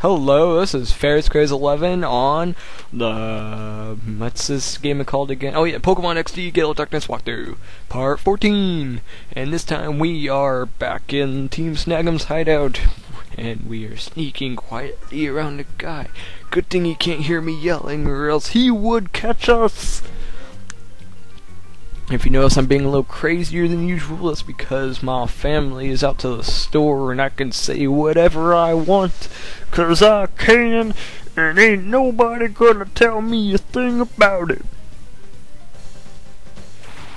Hello, this is Ferrets Craze 11 on the hmm, what's this game called again? Oh yeah, Pokemon XD Gale of Darkness Walkthrough, Part 14. And this time we are back in Team Snag'em's hideout, and we are sneaking quietly around a guy. Good thing he can't hear me yelling, or else he would catch us. If you notice I'm being a little crazier than usual, that's because my family is out to the store and I can say whatever I want. Cause I can, and ain't nobody gonna tell me a thing about it.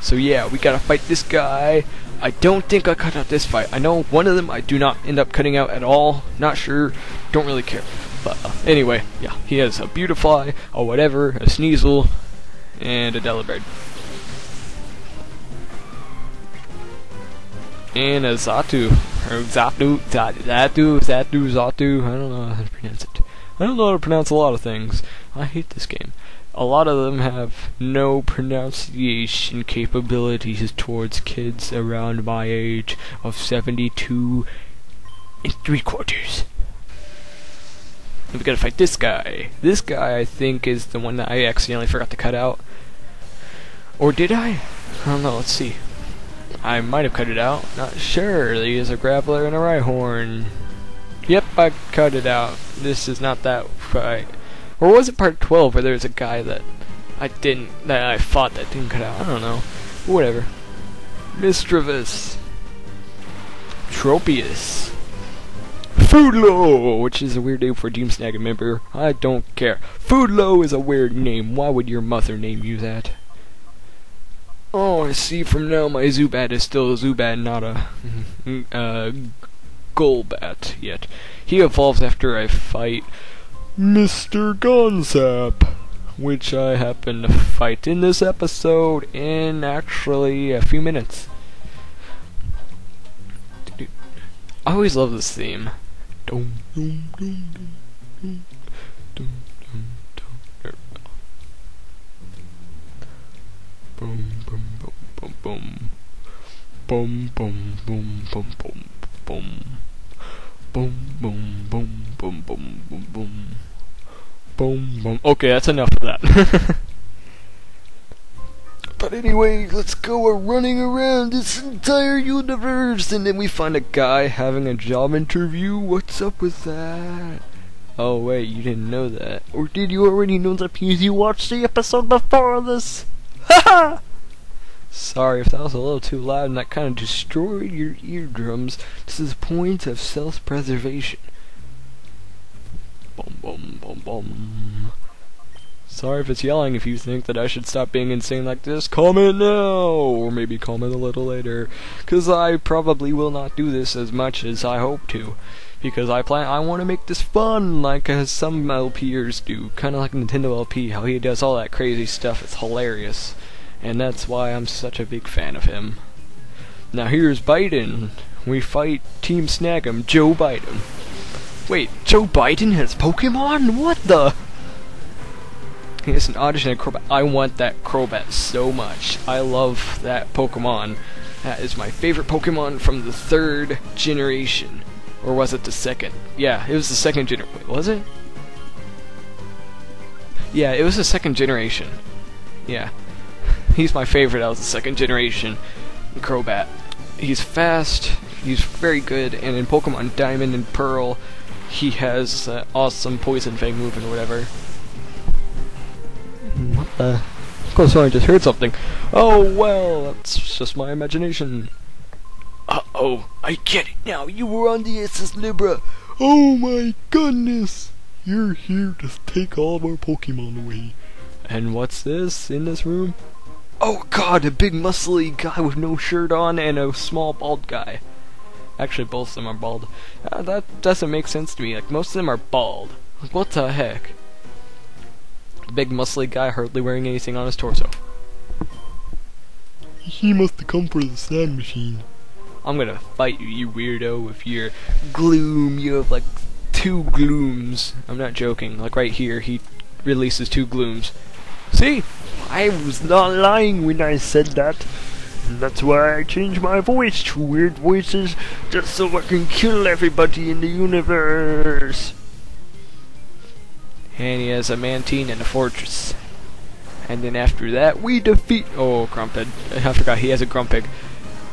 So yeah, we gotta fight this guy. I don't think I cut out this fight. I know one of them I do not end up cutting out at all. Not sure. Don't really care. But uh, anyway, yeah, he has a Beautifly, or whatever, a Sneasel, and a Delibird. And a Xatu, or Xatu, Xatu, Xatu, Xatu, I don't know how to pronounce it. I don't know how to pronounce a lot of things. I hate this game. A lot of them have no pronunciation capabilities towards kids around my age of 72 and three quarters. And we gotta fight this guy. This guy, I think, is the one that I accidentally forgot to cut out. Or did I? I don't know, let's see. I might have cut it out. Not sure. They use a grappler and a Rhyhorn. Yep, I cut it out. This is not that fight. Or was it part 12 where there was a guy that I didn't, that I fought that didn't cut out? I don't know. Whatever. Misdreavus. Tropius. Foodlow, which is a weird name for a Team Snag member. I don't care. Foodlow is a weird name. Why would your mother name you that? Oh, I see from now my Zubat is still a Zubat, not a uh, Golbat yet. He evolves after I fight Mr. Gonzap, which I happen to fight in this episode in actually a few minutes. I always love this theme. Dum, dum, dum, boom, boom, boom, boom, boom, boom, boom, boom, boom, boom, boom, boom, boom, boom, boom, boom, boom, boom, boom. Okay, that's enough of that. But anyway, let's go running around this entire universe, and then we find a guy having a job interview. What's up with that? Oh wait, you didn't know that. Or did you already know that because you watched the episode before this? Haha! Sorry if that was a little too loud and that kind of destroyed your eardrums. Is a point of self-preservation. Boom, boom, boom, boom. Sorry if it's yelling. If you think that I should stop being insane like this, comment now! Or maybe comment a little later. Because I probably will not do this as much as I hope to. Because I plan, I want to make this fun, like uh, some LPers do. Kind of like Nintendo LP, how he does all that crazy stuff. It's hilarious. And that's why I'm such a big fan of him. Now here's Biden. We fight Team Snag'em, Joe Biden. Wait, Joe Biden has Pokemon? What the? He has an audition at Crobat. I want that Crobat so much. I love that Pokemon. That is my favorite Pokemon from the third generation. Or was it the second? Yeah, it was the second generation. Was it? Yeah, it was the second generation. Yeah. He's my favorite out of the second generation Crobat. He's fast, he's very good, and in Pokemon Diamond and Pearl, he has uh, awesome Poison Fang move and whatever. What the? Of course, I just heard something. Oh well, that's just my imagination. Oh, I get it now. You were on the SS Libra. Oh my goodness! You're here to take all of our Pokemon away. And what's this in this room? Oh god, a big muscly guy with no shirt on and a small bald guy. Actually, both of them are bald. Uh, that doesn't make sense to me. Like, most of them are bald. Like, what the heck? Big muscly guy hardly wearing anything on his torso. He must have come for the sand machine. I'm gonna fight you, you weirdo, with your gloom. You have like two glooms. I'm not joking. Like right here, he releases two glooms. See? I was not lying when I said that. And that's why I changed my voice to weird voices, just so I can kill everybody in the universe. And he has a Mantine and a Forretress. And then after that, we defeat... Oh, Grumpig. I forgot, he has a Grumpig.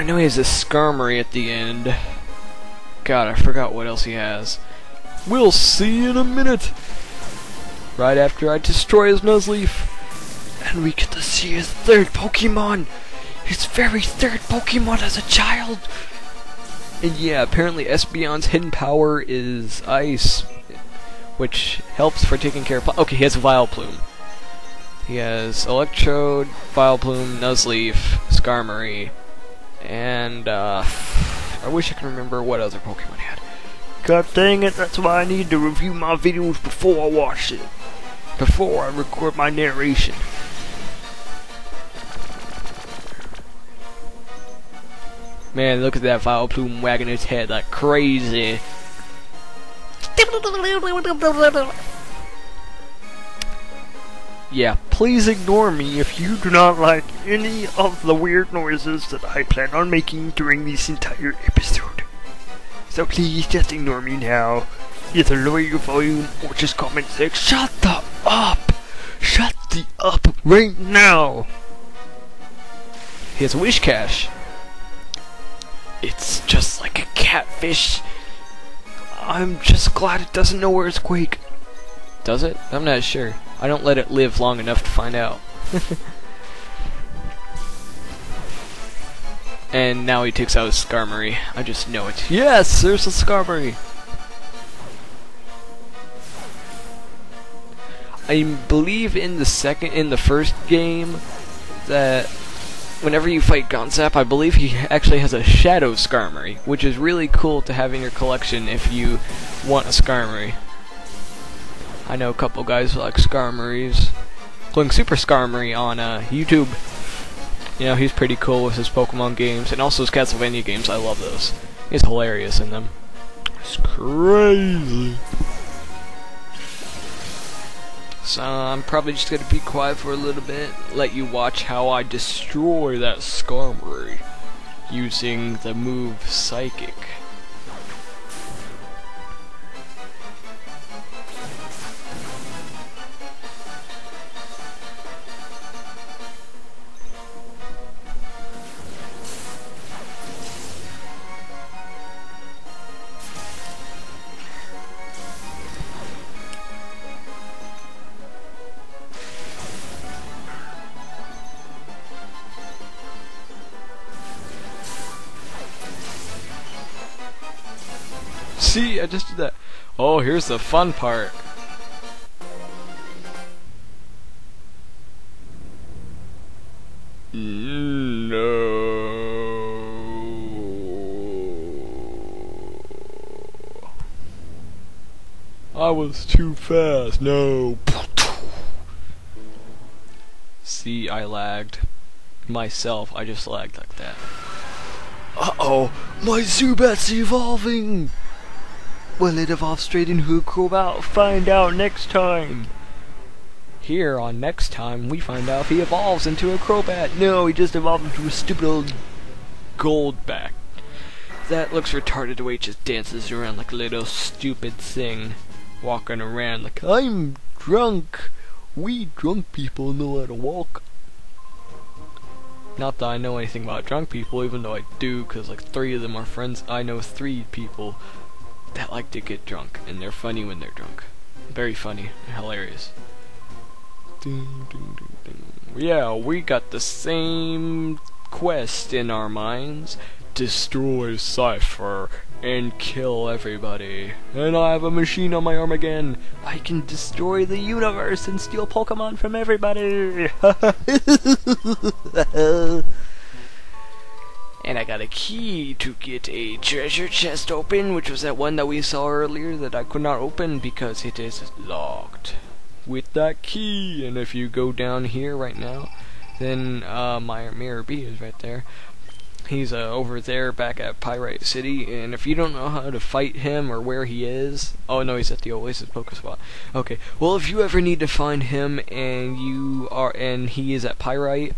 I know he has a Skarmory at the end. God, I forgot what else he has. We'll see in a minute! Right after I destroy his Nuzleaf. And we get to see his third Pokemon! His very third Pokemon as a child! And yeah, apparently Espeon's hidden power is ice, which helps for taking care of... Okay, he has Vileplume. He has Electrode, Vileplume, Nuzleaf, Skarmory, and uh, I wish I could remember what other Pokemon had. God dang it, that's why I need to review my videos before I watch it. Before I record my narration. Man, look at that Vileplume wagging its head like crazy. Yeah, please ignore me if you do not like any of the weird noises that I plan on making during this entire episode. So please just ignore me now. Either lower your volume or just comment saying, Shut the up! Shut the up right now! Here's a Whiscash. It's just like a catfish. I'm just glad it doesn't know where it's Quake. Does it? I'm not sure. I don't let it live long enough to find out. and now he takes out his Skarmory. I just know it. Yes, there's a Skarmory. I believe in the second, in the first game, that whenever you fight Gonzap, I believe he actually has a Shadow Skarmory, which is really cool to have in your collection if you want a Skarmory. I know a couple guys like Skarmories. Including Super Skarmory on uh, YouTube. You know, he's pretty cool with his Pokemon games, and also his Castlevania games, I love those. He's hilarious in them. It's crazy. So I'm probably just gonna be quiet for a little bit, let you watch how I destroy that Skarmory using the move Psychic. See, I just did that. Oh, here's the fun part. No. I was too fast. No. See, I lagged. Myself, I just lagged like that. Uh-oh, my Zubat's evolving! Will it evolve straight into a Crobat? Find out next time! Here on Next Time, we find out if he evolves into a Crobat. No, he just evolved into a stupid old Golbat. That looks retarded the way it just dances around like a little stupid thing. Walking around like, I'm drunk! We drunk people know how to walk. Not that I know anything about drunk people, even though I do, because like three of them are friends. I know three people that like to get drunk, and they're funny when they're drunk. Very funny hilarious. Ding, ding, ding, yeah, we got the same quest in our minds. Destroy Cipher and kill everybody. And I have a machine on my arm again. I can destroy the universe and steal Pokemon from everybody. And I got a key to get a treasure chest open, which was that one that we saw earlier that I could not open because it is locked. with that key. And if you go down here right now, then uh, my Miror B is right there. He's uh, over there back at Pyrite City, and if you don't know how to fight him or where he is, oh no, he's at the Oasis Poké Spot. Okay, well if you ever need to find him and you are and he is at Pyrite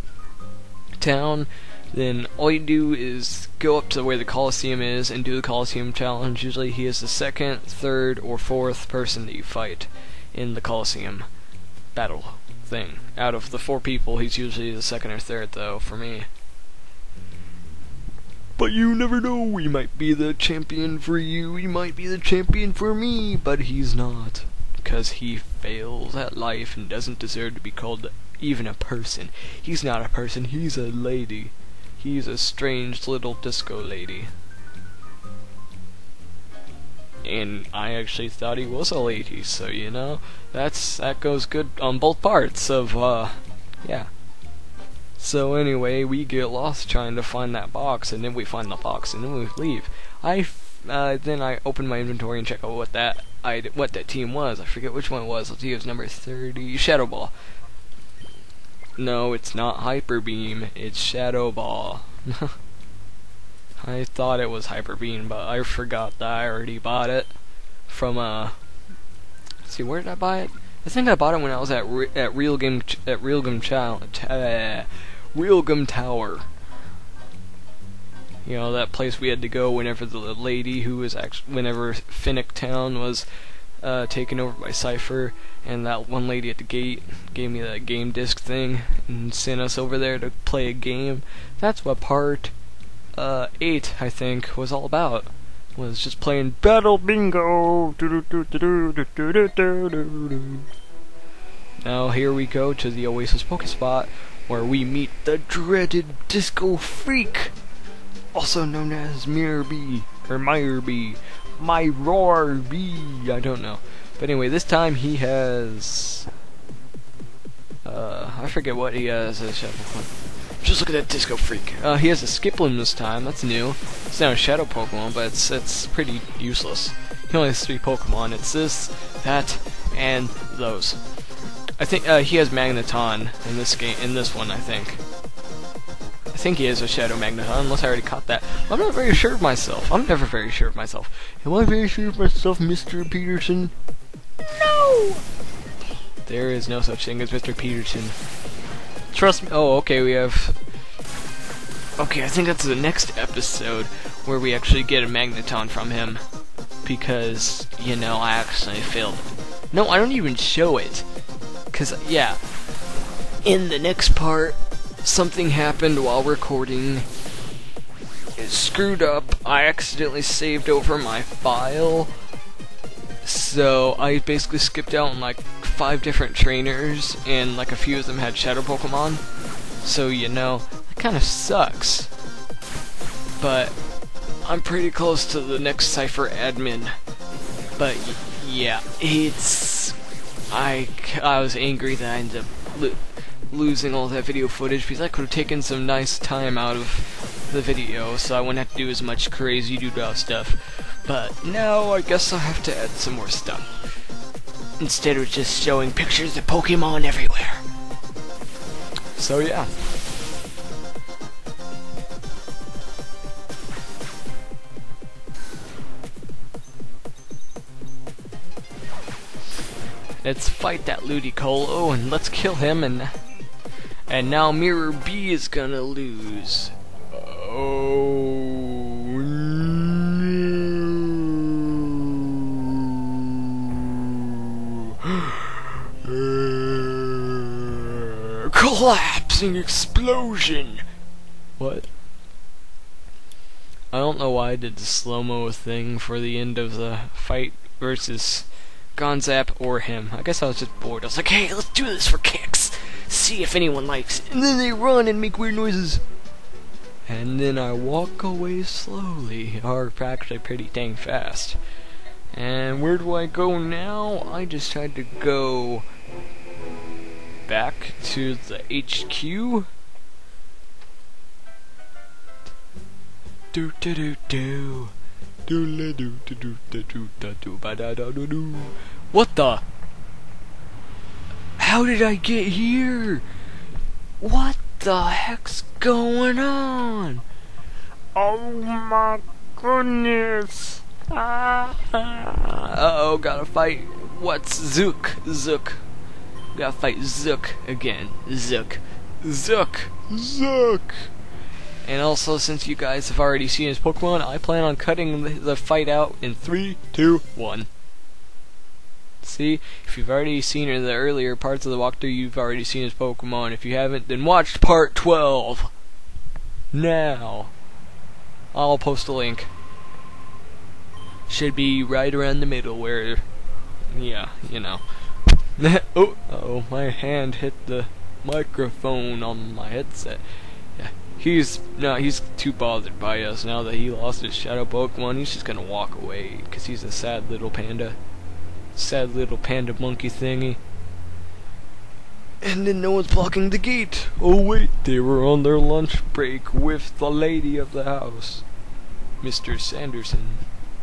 Town, then all you do is go up to where the Coliseum is and do the Coliseum challenge. Usually he is the second, third, or fourth person that you fight in the Coliseum battle thing. Out of the four people, he's usually the second or third, though, for me. But you never know, he might be the champion for you, he might be the champion for me, but he's not. Because he fails at life and doesn't deserve to be called even a person. He's not a person, he's a lady. He's a strange little disco lady. And I actually thought he was a lady, so you know, that's that goes good on both parts of uh yeah. So anyway, we get lost trying to find that box, and then we find the box, and then we leave. I uh, then I open my inventory and check out what that I what that team was. I forget which one it was. Let's see, it was number thirty. Shadow Ball. No, it's not Hyper Beam. It's Shadow Ball. I thought it was Hyper Beam, but I forgot that I already bought it from uh. See, where did I buy it? I think I bought it when I was at Re at Real Game at Real Game Challenge. Uh, Realgam Tower. You know, that place we had to go whenever the lady who was actually, whenever Phenac Town was uh, taken over by Cipher, and that one lady at the gate gave me that game disc thing and sent us over there to play a game. That's what part uh, 8, I think, was all about. Was just playing Battle Bingo! Now here we go to the Oasis Poké Spot, where we meet the dreaded Disco Freak, also known as Mirby, or Meyer B, My Roar be? I don't know. But anyway, this time he has... Uh, I forget what he has as Just look at that Disco Freak. Uh, he has a Skiploom this time, that's new. It's not a Shadow Pokemon, but it's, it's pretty useless. He only has three Pokemon. It's this, that, and those. I think uh, he has Magneton in this game. In this one, I think. I think he is a Shadow Magneton, unless I already caught that. I'm not very sure of myself. I'm never very sure of myself. Am I very sure of myself, Mr. Peterson? No! There is no such thing as Mr. Peterson. Trust me. Oh, okay, we have... Okay, I think that's the next episode where we actually get a Magneton from him. Because, you know, I actually failed. No, I don't even show it. Because, yeah, in the next part, something happened while recording. It screwed up. I accidentally saved over my file. So I basically skipped out on like five different trainers, and like a few of them had Shadow Pokemon. So, you know, it kind of sucks. But I'm pretty close to the next Cipher admin. But yeah, it's I, I was angry that I ended up losing all that video footage because I could have taken some nice time out of the video so I wouldn't have to do as much crazy doodle stuff. But now I guess I'll have to add some more stuff. Instead of just showing pictures of Pokemon everywhere. So yeah. Let's fight that Ludicolo and let's kill him and and now Miror B is gonna lose. Oh no. Collapsing explosion. What? I don't know why I did the slow-mo thing for the end of the fight versus Gonzap or him. I guess I was just bored. I was like, hey, let's do this for kicks. See if anyone likes it. And then they run and make weird noises. And then I walk away slowly, or actually pretty dang fast. And where do I go now? I just had to go back to the HQ. Do do do do. What the? How did I get here? What the heck's going on? Oh my goodness. Ah. Uh-oh, gotta fight. What's Zook? Zook. Gotta fight Zook again. Zook. Zook. Zook. And also, since you guys have already seen his Pokemon, I plan on cutting the, the fight out in 3, 2, 1. See, if you've already seen in the earlier parts of the walkthrough, you've already seen his Pokemon. If you haven't, then watch part 12. Now. I'll post a link. Should be right around the middle where, yeah, you know. oh, uh oh, my hand hit the microphone on my headset. Yeah, he's no, he's too bothered by us now that he lost his shadow Pokemon. He's just gonna walk away because he's a sad little panda, sad little panda monkey thingy. And then no one's blocking the gate. Oh wait, they were on their lunch break with the lady of the house, Mr. Sanderson.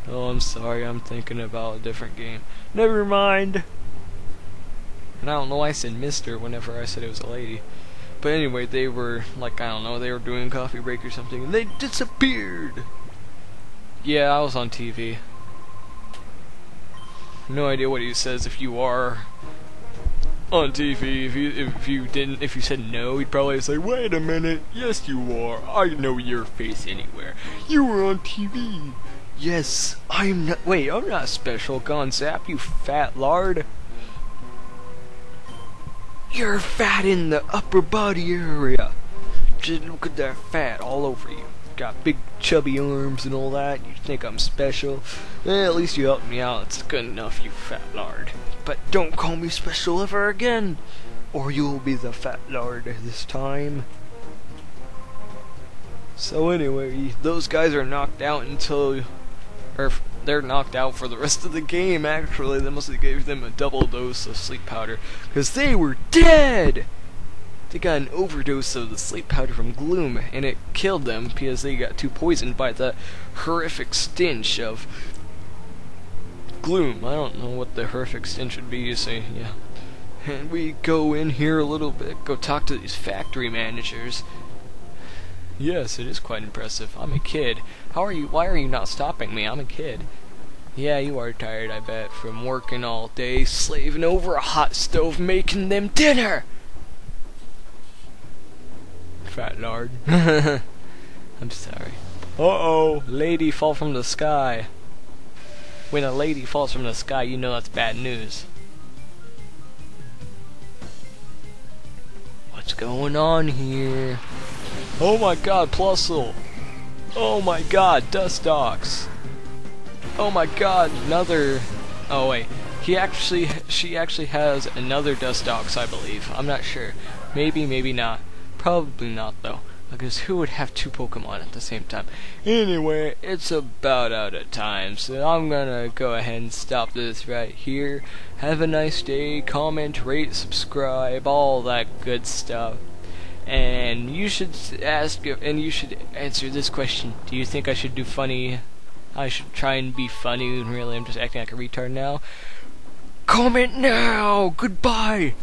Oh, I'm sorry, I'm thinking about a different game. Never mind. And I don't know why I said Mister whenever I said it was a lady. But anyway, they were, like, I don't know, they were doing coffee break or something, and they disappeared! Yeah, I was on TV. No idea what he says if you are on TV. If you if you didn't if you said no, he'd probably say, "Wait a minute. Yes, you are. I know your face anywhere. You were on TV." Yes, I'm not. Wait, I'm not special, Gonzap, you fat lard. You're fat in the upper body area. Just look at that fat all over you. Got big chubby arms and all that. You think I'm special? Eh, at least you helped me out. It's good enough, you fat lard. But don't call me special ever again, or you'll be the fat lard this time. So anyway, those guys are knocked out until or they're knocked out for the rest of the game. Actually, they must have gave them a double dose of sleep powder because they were dead. They got an overdose of the sleep powder from Gloom, and it killed them because they got too poisoned by the horrific stench of Gloom. I don't know what the horrific stench would be. You say, yeah. And we go in here a little bit, go talk to these factory managers. Yes, it is quite impressive. I'm a kid. How are you? Why are you not stopping me? I'm a kid. Yeah, you are tired, I bet, from working all day, slaving over a hot stove, making them dinner! Fat lard. I'm sorry. Uh-oh, lady fall from the sky. When a lady falls from the sky, you know that's bad news. What's going on here? Oh my god, Plusle! Oh my god, Dustox! Oh my god, another... Oh wait, he actually, she actually has another Dustox, I believe. I'm not sure. Maybe, maybe not. Probably not though. Because who would have two Pokemon at the same time? Anyway, it's about out of time, so I'm gonna go ahead and stop this right here. Have a nice day, comment, rate, subscribe, all that good stuff and you should ask and you should answer this question do you think I should do funny I should try and be funny and really I'm just acting like a retard now comment now goodbye